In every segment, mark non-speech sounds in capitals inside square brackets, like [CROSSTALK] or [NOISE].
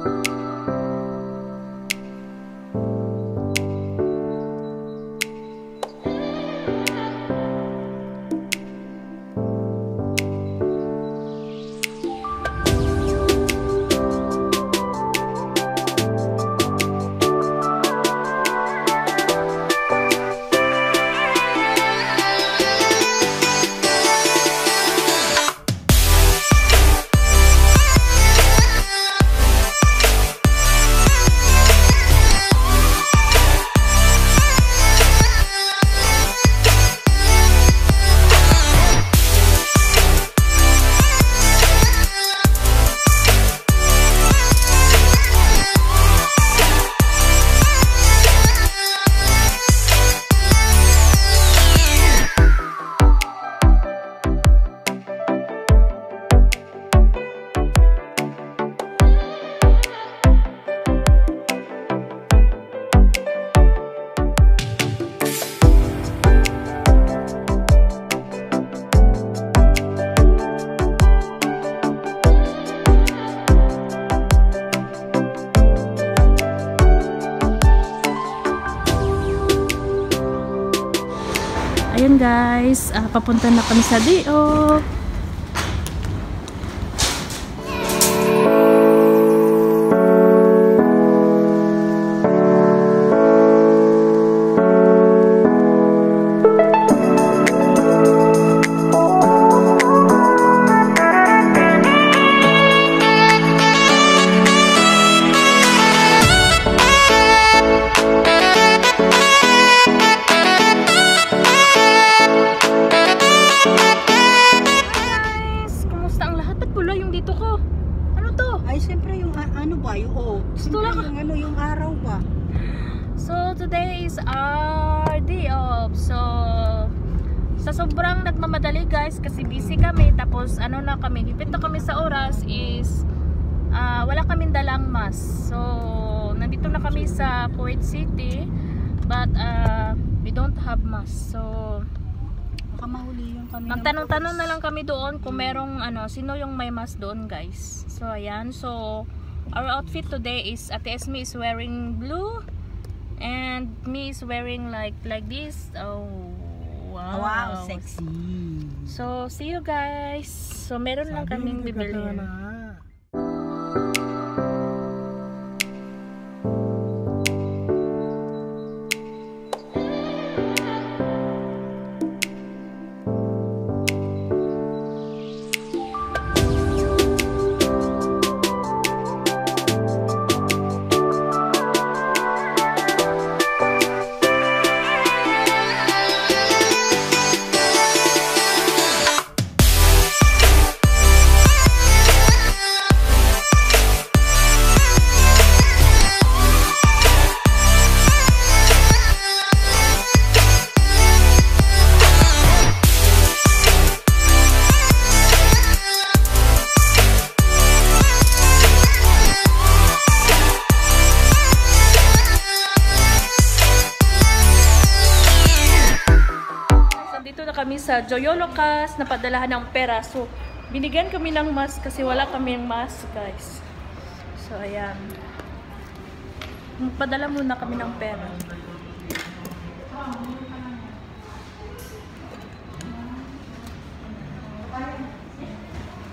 Ayan guys, ah, papunta na kami sa DO. So, today is our day off. So, sa sobrang nagmamadali guys, kasi busy kami. Tapos, ano na kami, na kami sa oras is, ah, wala kaming dalang mask. So, nandito na kami sa Kuwait City. But, ah, we don't have mask. So, Baka mahuli yung kami. ng magtanong-tanong na lang kami doon kung merong, ano, sino yung may mask doon guys. So, ayan. So, our outfit today is, Ate Esme is wearing blue. And me is wearing like like this. Oh, wow. Wow, sexy. So, see you guys. So, meron lang kaming bibili. Sa Joyolocas, napadalahan ng pera. So, binigyan kami ng mask kasi wala kami ng mask, guys. So, ayan. Padala muna kami ng pera.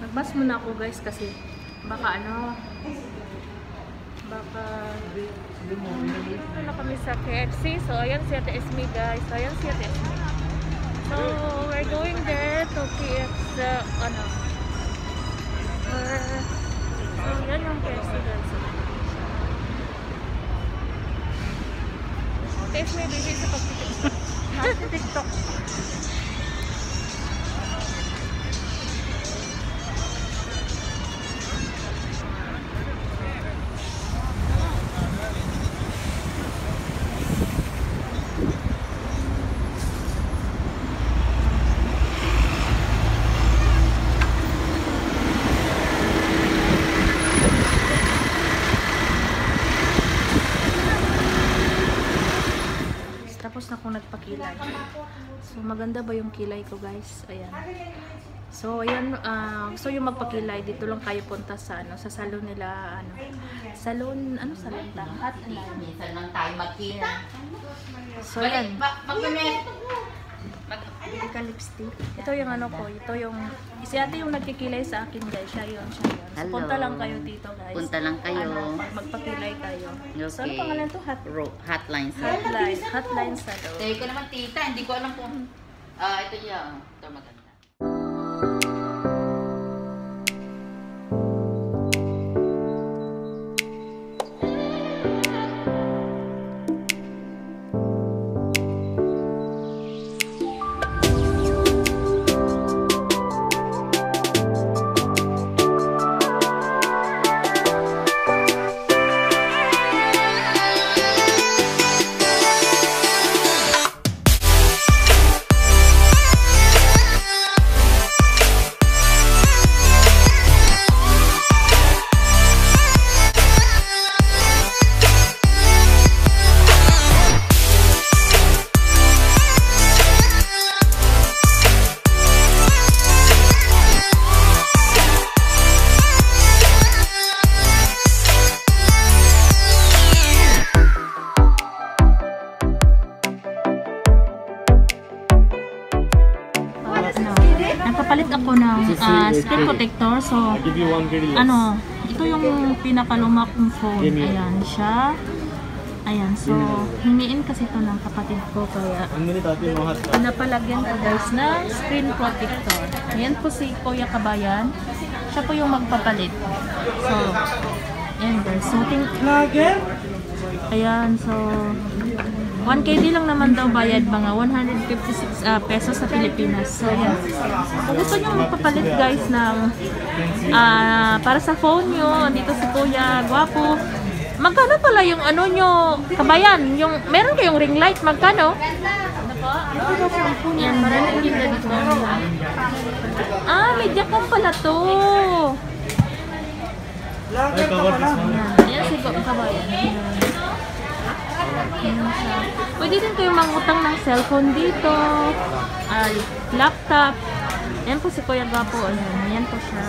Nagmas muna ako, guys, kasi baka ano, baka dito na kami sa KFC. So, ayan si Ate Esme, guys. So, ayan si Ate Esme. So, we're going there to KFC, ano, or, so, yan yung KFC, guys. Ate Esme, busy sa pag-tiktok. [LAUGHS] TikTok. So, maganda ba yung kilay ko, guys? Ayan. So, ayan, ah, gusto yung magpakilay, dito lang kayo punta sa, ano, sa salon nila, ano, salon, ano salon ta? Minsan lang tayo magkita. So, ayan. Mag-comment. Hindi ka lipstick. Ito yung ano ko, ito yung, si ate yung nagkikilay sa akin guys, siya yun, siya yun. So, Hello. punta lang kayo dito guys. Punta lang kayo. Ano, magpakilay kayo. So, ano Okay. pangalan to? Hot, Ro- hotline sa. hotline, hotline salon. Sabi ko naman tita, hindi ko alam kung... Ah, ito yan. Ito maganda. Ako ng ah, screen protector. So, ano, ito yung pinakaluma kong phone. Ayan siya. Ayan, so, hingiin kasi ito ng kapatid ko. Kaya, napalagyan ko guys ng screen protector. Ayan po si Kuya Kabayan. Siya po yung magpapalit. So, ayan guys. So, ting- Ayan, so 1KD lang naman daw bayad mga 156 ah, pesos sa Pilipinas. So, ayan. Kung gusto nyo magpapalit guys ng ah, para sa phone nyo, dito si Kuya, gwapo. Magkano pala yung ano nyo, kabayan? Yung, meron kayong ring light, magkano? Yan, maraming ganda dito. Ah, media cam pala to. This one. Ayan, si kabayan. Pwede din kayo mangutang ng cellphone dito, ah, laptop. Ayan po si Kuya Gapo. Ayan, ayan po siya.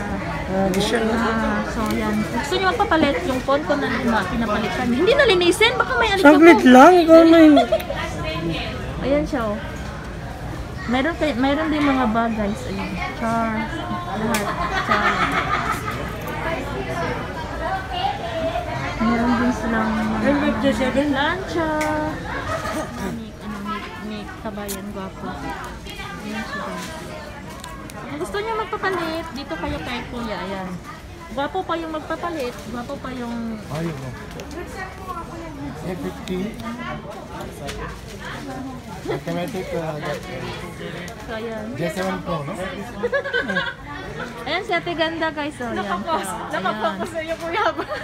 Ah, so, ayan. Kung gusto nyo magpapalit, yung phone ko na lima, pinapalitan. Hindi na linisin, baka may alikabok. Saglit lang, ikaw na yung... [LAUGHS] Ayan siya, oh. Meron, kay, meron din mga bag, guys. Ayan. Char. Lahat. Char. Meron din silang mga lancha. Ni, ano, ni, ni kabayan, gwapo. Ayan siya, guys. Kung gusto niyo magpapalit, dito kayo kay kuya. Ayan. Gwapo pa yung magpapalit. Gwapo pa yung... Ayun no. 850. Automatic uh, So, ayan. J7 Pro, no? [LAUGHS] Ayan si Ate Ganda guys. Oh, Nakapost. Nakapost sa iyo kuya ba? [LAUGHS]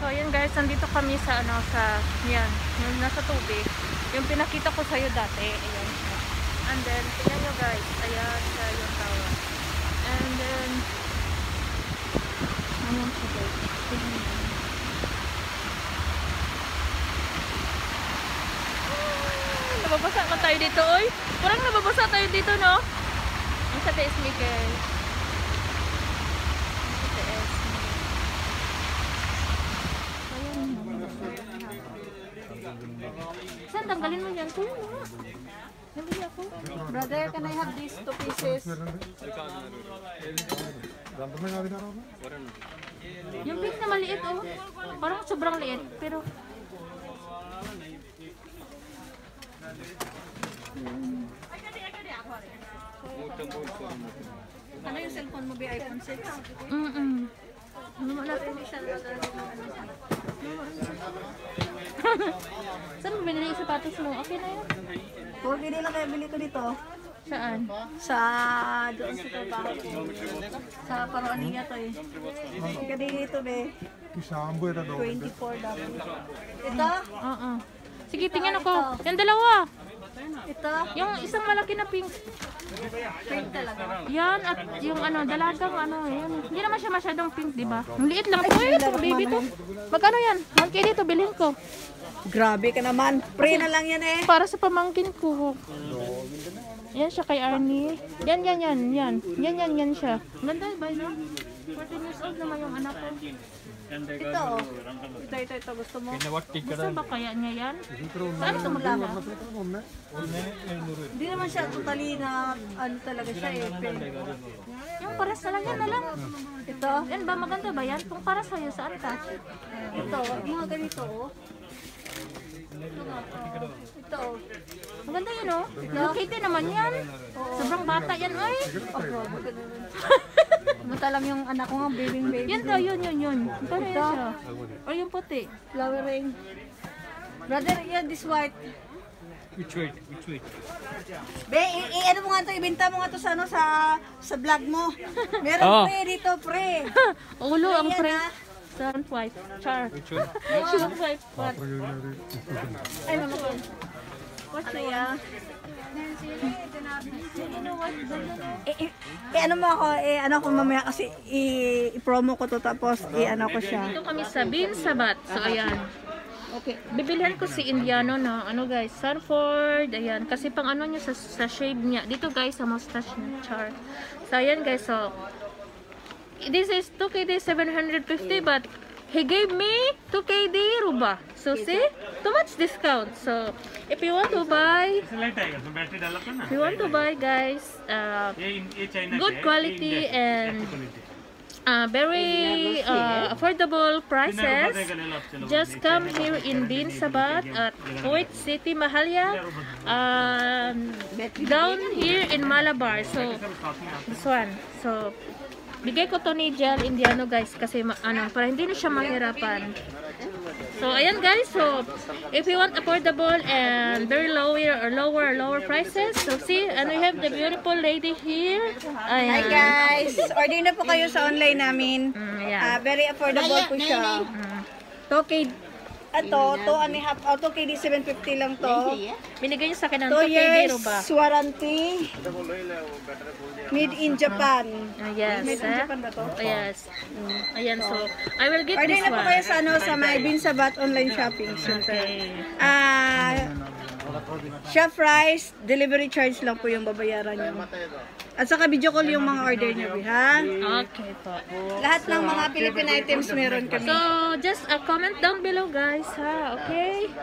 so ayan guys, nandito kami sa ano sa yan, yung nasa tubig. Yung pinakita ko sa iyo dati, ayan. And then tingnan nyo guys, ayan siya yung tawa. And then ayan siya guys. Ah, Nababasa ka tayo dito, oy. Parang nababasa tayo dito, no? Ang sa taas, Miguel. Ang sa taas, Ayan. Saan tanggalin mo yan? Kuya mo nga. Nabili ako. Brother, can I have these two pieces? Yung pink na maliit, oh. Parang sobrang liit, pero... Ano yung cellphone mo, B? iPhone 6? Mm-mm. Saan mo binili yung sapatos mo? Okay na yun. Puro bili lang kaya bili ko dito. Saan? Sa doon sa trabaho ko. Sa paruan niya to eh. Ika dito be. 24 dapat. Ito? Oo. Sige, tingnan ako. Yung dalawa. Ito, Yung isang malaki na pink. pink talaga. Yan, at yung ano, dalagang ano, yan. Hindi naman siya masyadong pink, di ba? Ang liit lang. Uy, ito, baby to. Magkano yan? Monkey dito, bilhin ko. Grabe ka naman. Pre na lang yan eh. Para sa pamangkin ko. Yan siya kay Arnie. Yan, yan, yan, yan. Yan, yan, yan siya. Ganda ba, no? 14 years old naman yung anak ko. Ito, oh. ito, ito, ito. Gusto mo? Gusto ba kaya niya yan? Saan ito magkano? Hindi naman siya totally na ano talaga siya eh. Yung pares na lang yan na lang. Ito, Yan ba, maganda ba yan? Kung para sa'yo, saan ka? ito, mga ganito oh. Ito, oh. Maganda yun, oh. Kitty naman yan. Sobrang bata yan, ay. Oh, grabe ka lang yung anak ko nga, baby baby. Yan daw, yun, yun, yun. Paano yan siya? O yung puti. Flowering. Brother, yeah, this white. Which way? Which way? Be, i- i- ano mo nga to, ibenta mo nga to sa ano sa sa vlog mo. Meron Oh. pre dito, pre. [LAUGHS] Ulo ang pre. ah. Sun wife. Char. Which one? Sun wife. What? Ay, mama ko. What's Ano know what? Eh, eh, eh, ano mo ako, eh, ano ko mamaya kasi i-promo ko to tapos i-ano ko siya. Dito kami sa Bin Sabat. So, ayan. Okay. Bibilhan ko si Indiano na ano guys, Sanford, ayan, kasi pang ano niya sa, sa shave niya. Dito guys, sa mustache niya, char. So ayan guys, so this is 2KD 750 but he gave me 2KD ruba. So see, too much discount. So, if you want to buy, if you want to buy, guys, uh, good quality and uh, very uh, affordable prices. Just come here in Din Sabat at Kuwait City, Mahalia, um, down here in Malabar. So, this one. So, bigay ko to ni Jel Indiano guys kasi ano, para hindi na siya mahirapan. So, ayan guys. So, if you want affordable and very lower or lower, lower prices. So, see. And we have the beautiful lady here. Ayan. Hi guys. Order na po kayo sa online namin. Mm, yeah. uh, very affordable po siya. Mm. 2K ito, mm, 2 and a half. Oh, 2 KD 750 lang to. Binigay niyo sa akin ng 2 years KD, ba? warranty. Made in Japan. Ah, yes. Made in eh? Japan ba to? Oh, yes. Mm. Ayan, so, oh. I will get this one. Order na po kayo sa, ano, sa my Binsabat online shopping center. Okay. Ah, uh, Chef rice, delivery charge lang po yung babayaran nyo. At saka video call yung mga order niyo, ha? Okay po. Lahat ng mga Philippine items meron kami. So, just a comment down below guys, ha? Okay?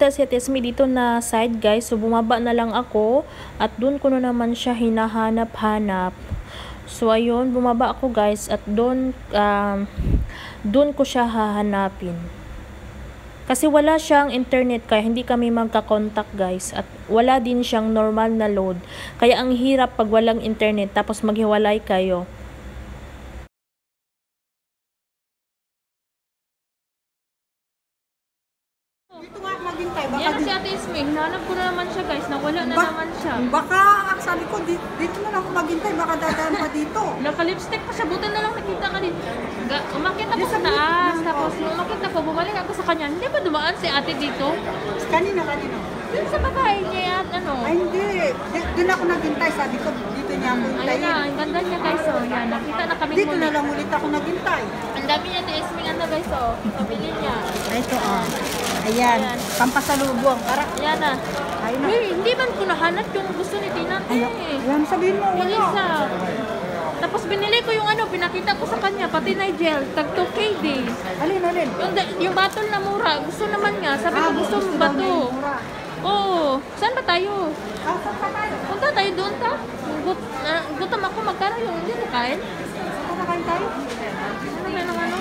Kita si Tesmi dito na side guys. So bumaba na lang ako at doon ko na naman siya hinahanap-hanap. So ayun, bumaba ako guys at doon um, doon ko siya hahanapin. Kasi wala siyang internet kaya hindi kami magka-contact guys at wala din siyang normal na load. Kaya ang hirap pag walang internet tapos maghiwalay kayo. Dito nga maghintay. Baka, Yan na si Ate Isming. Hanap ko na naman siya guys. Nawala na Ba- naman siya. baka sabi ko, dito, dito na lang ako maghintay. Baka dadaan pa dito. Naka-lipstick pa siya. Buti na lang nakita ka. Ga- Umakit ako sa taas. Tapos nung umakit ako, bumalik ako sa kanya. Hindi ba dumaan si ate dito? Kanina, kanina. Dun sa babae niya yan, ano. Ay, hindi. Di- Doon ako naghintay. Sabi ko, dito niya ako Ayun hintayin. na, ang ganda niya guys. Oh, yan. Nakita na kami Dito muli. na lang ulit ako naghintay. Ang dami niya ni Isming ano guys. Oh. Pabili niya. Ito, oh. Ayan. Ayan. Pampasalubong. Para, Yan na. ayun na. Uy, hindi man ko nahanap yung gusto ni Tina. Ay, ayan, sabihin mo, wala. Melissa. Tapos binili ko yung ano, pinakita ko sa kanya, pati Nigel, tag 2K din. Alin, alin. Yung, yung battle na mura, gusto naman niya. Sabi ko, Ah, gusto mo gusto ba daw to? niya yung mura. Oo. Saan ba tayo? Ah, saan pa tayo? Punta tayo doon ta. Gut, na, gutom ako, magkano yung hindi mo kain? Saan na kain tayo? Ano may nang ano?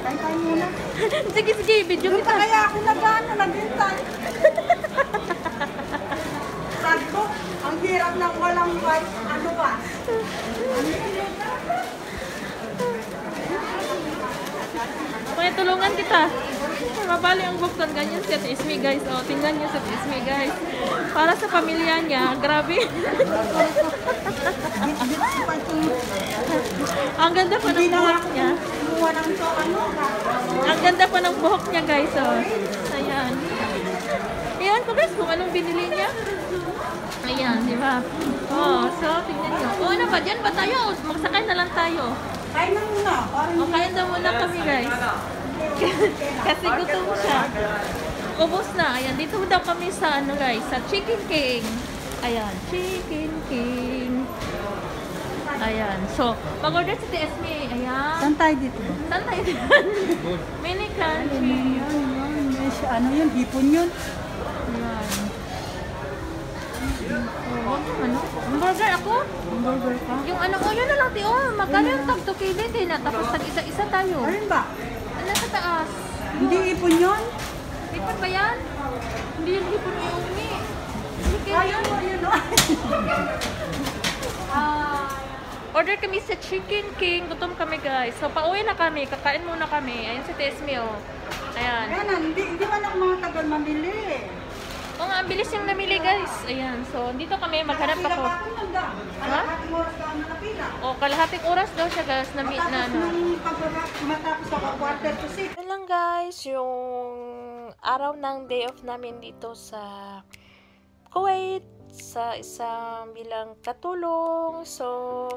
Kain tayo muna. [LAUGHS] sige, sige, video Doon kita. kaya ako nag-ano. [LAUGHS] Sabi ko, ang hirap ng walang wife, ano ba? [LAUGHS] Kaya tulungan kita. Mabali ang buksan. Ganyan si Ate Ismi, guys. O, tingnan niyo si Ate Ismi, guys. Para sa pamilya niya, grabe. Pa [LAUGHS] ang ganda pa ng na buhok niya. ano, Ang ganda pa ng buhok niya, guys. Oh. Ayan. Ayan ko, guys, kung anong binili niya. Ayan, di ba? Oh, so, tingnan niyo. O, ano ba? Diyan ba tayo? Magsakay na lang tayo. Kain na muna. O, kaya daw muna kami, guys. [LAUGHS] Kasi gutom siya. Ubus na. Ayan, dito daw kami sa, ano, guys, sa Chicken King. Ayan, Chicken King. Ayan. So, mag-order si TSM. Ayan. Saan tayo dito? Saan tayo dyan? [LAUGHS] Mini yan. May si- Ano yun? Hipon yun? Ayan. Mo ano? Burger ako? Burger ka? Yung ano, oh, yun na lang, tiyo. Magkano yung tag 2 kilo din na. Tapos tag isa-isa tayo. Alin ba? Ano sa taas? Hindi ipon yun? Hipon ba yan? Hindi yung hipon yung umi. Ayun mo yun. oh. [LAUGHS] Order kami sa Chicken King. Gutom kami guys. So, pauwi na kami. Kakain muna kami. Ayan si Tesmi, oh. Ayan. Ayan hindi, hindi man ako mga tagal mamili. Oo nga, ang bilis yung namili guys. Ayan. So, dito kami. Maghanap ako. Ha? O, kalahating oras daw siya guys. Na, na, Matapos ano. matapos ako quarter to six. Lang guys, yung araw ng day off namin dito sa Kuwait sa isang bilang katulong. So,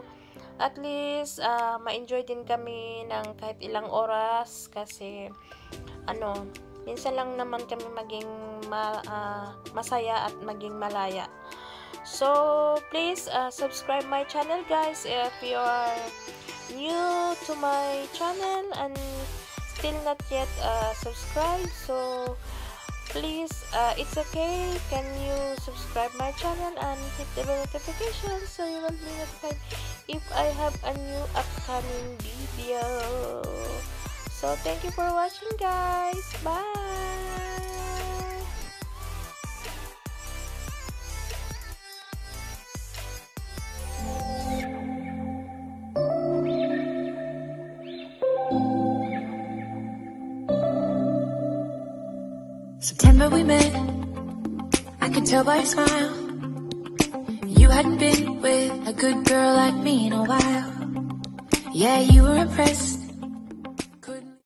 at least ah, ma-enjoy din kami ng kahit ilang oras kasi ano, minsan lang naman kami maging ma- ah, masaya at maging malaya. So, please uh, subscribe my channel guys if you are new to my channel and still not yet uh, subscribed. So, please, uh, it's okay. Can you subscribe my channel and hit the bell notification so you will be notified if I have a new upcoming video. So, thank you for watching guys. Bye! September we met. I could tell by your smile. You hadn't been with a good girl like me in a while. Yeah, you were impressed